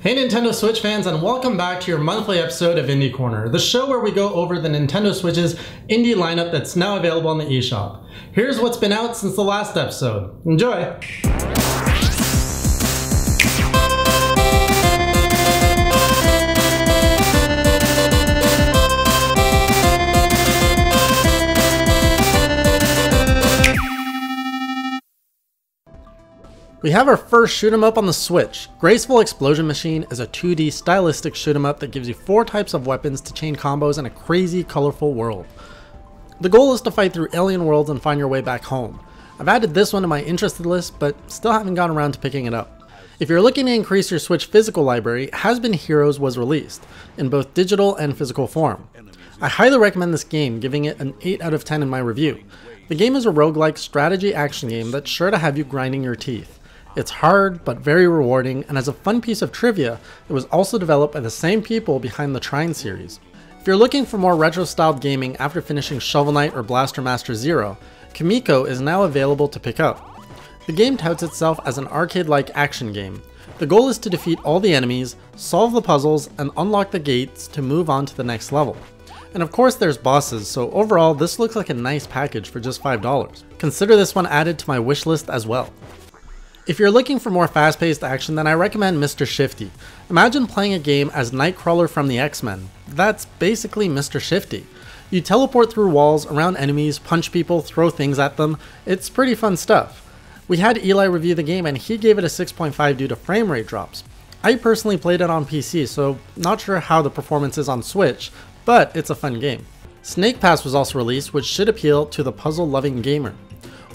Hey Nintendo Switch fans and welcome back to your monthly episode of Indie Corner, the show where we go over the Nintendo Switch's indie lineup that's now available on the eShop. Here's what's been out since the last episode. Enjoy! We have our first shoot 'em up on the Switch. Graceful Explosion Machine is a 2D stylistic shoot 'em up that gives you four types of weapons to chain combos in a crazy, colorful world. The goal is to fight through alien worlds and find your way back home. I've added this one to my interested list, but still haven't gotten around to picking it up. If you're looking to increase your Switch physical library, Has-Been Heroes was released, in both digital and physical form. I highly recommend this game, giving it an 8 out of 10 in my review. The game is a roguelike strategy action game that's sure to have you grinding your teeth. It's hard, but very rewarding, and as a fun piece of trivia, it was also developed by the same people behind the Trine series. If you're looking for more retro-styled gaming after finishing Shovel Knight or Blaster Master Zero, Kamiko is now available to pick up. The game touts itself as an arcade-like action game. The goal is to defeat all the enemies, solve the puzzles, and unlock the gates to move on to the next level. And of course there's bosses, so overall this looks like a nice package for just $5. Consider this one added to my wishlist as well. If you're looking for more fast-paced action, then I recommend Mr. Shifty. Imagine playing a game as Nightcrawler from the X-Men. That's basically Mr. Shifty. You teleport through walls, around enemies, punch people, throw things at them. It's pretty fun stuff. We had Eli review the game and he gave it a 6.5 due to frame rate drops. I personally played it on PC, so not sure how the performance is on Switch, but it's a fun game. Snake Pass was also released, which should appeal to the puzzle-loving gamer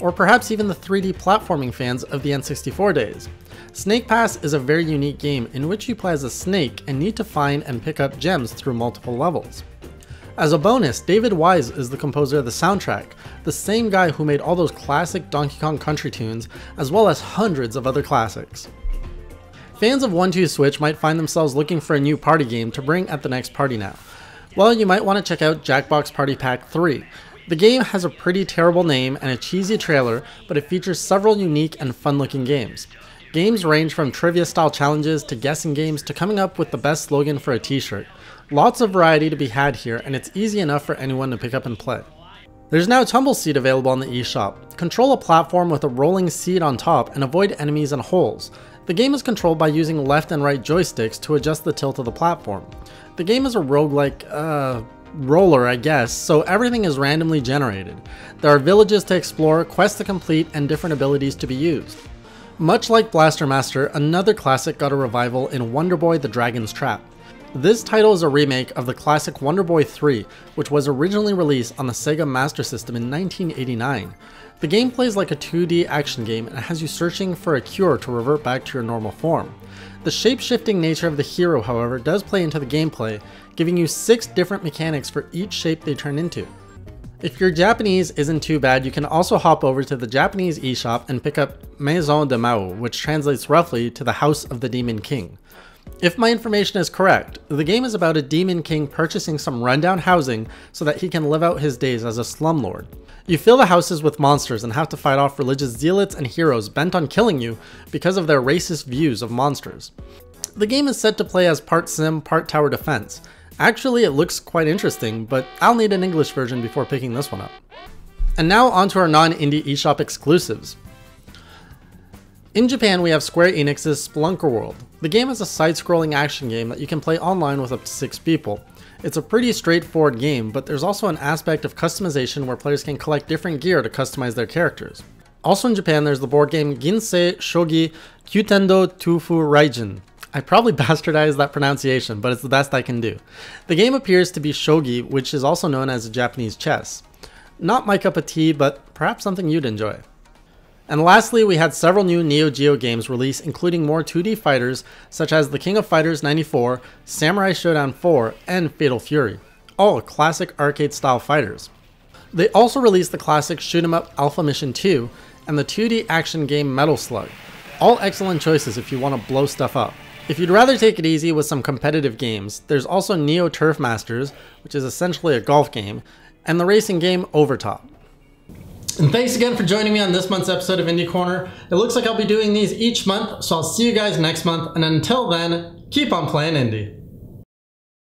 or perhaps even the 3D platforming fans of the N64 days. Snake Pass is a very unique game in which you play as a snake and need to find and pick up gems through multiple levels. As a bonus, David Wise is the composer of the soundtrack, the same guy who made all those classic Donkey Kong Country tunes, as well as hundreds of other classics. Fans of 1-2 Switch might find themselves looking for a new party game to bring at the next party now. Well, you might want to check out Jackbox Party Pack 3, the game has a pretty terrible name and a cheesy trailer, but it features several unique and fun looking games. Games range from trivia style challenges to guessing games to coming up with the best slogan for a t-shirt. Lots of variety to be had here and it's easy enough for anyone to pick up and play. There's now Tumbleseed available on the eShop. Control a platform with a rolling seat on top and avoid enemies and holes. The game is controlled by using left and right joysticks to adjust the tilt of the platform. The game is a roguelike, uh, roller, I guess, so everything is randomly generated. There are villages to explore, quests to complete, and different abilities to be used. Much like Blaster Master, another classic got a revival in Wonder Boy The Dragon's Trap. This title is a remake of the classic Wonder Boy 3, which was originally released on the Sega Master System in 1989. The game plays like a 2D action game and has you searching for a cure to revert back to your normal form. The shape-shifting nature of the hero, however, does play into the gameplay, giving you 6 different mechanics for each shape they turn into. If your Japanese isn't too bad, you can also hop over to the Japanese eShop and pick up Maison de Maou, which translates roughly to the House of the Demon King. If my information is correct, the game is about a demon king purchasing some rundown housing so that he can live out his days as a slumlord. You fill the houses with monsters and have to fight off religious zealots and heroes bent on killing you because of their racist views of monsters. The game is set to play as part sim, part tower defense. Actually, it looks quite interesting, but I'll need an English version before picking this one up. And now onto our non-indie eShop exclusives. In Japan, we have Square Enix's Spelunker World. The game is a side-scrolling action game that you can play online with up to 6 people. It's a pretty straightforward game, but there's also an aspect of customization where players can collect different gear to customize their characters. Also in Japan, there's the board game Ginsei Shogi Kyutendo Tufu Raijin. I probably bastardized that pronunciation, but it's the best I can do. The game appears to be shogi, which is also known as Japanese chess. Not my cup of tea, but perhaps something you'd enjoy. And lastly, we had several new Neo Geo games released, including more 2D fighters such as The King of Fighters 94, Samurai Shodown 4, and Fatal Fury, all classic arcade style fighters. They also released the classic Shoot 'em Up Alpha Mission 2 and the 2D action game Metal Slug, all excellent choices if you want to blow stuff up. If you'd rather take it easy with some competitive games, there's also Neo Turf Masters, which is essentially a golf game, and the racing game Overtop. And thanks again for joining me on this month's episode of Indie Corner. It looks like I'll be doing these each month, so I'll see you guys next month. And until then, keep on playing indie.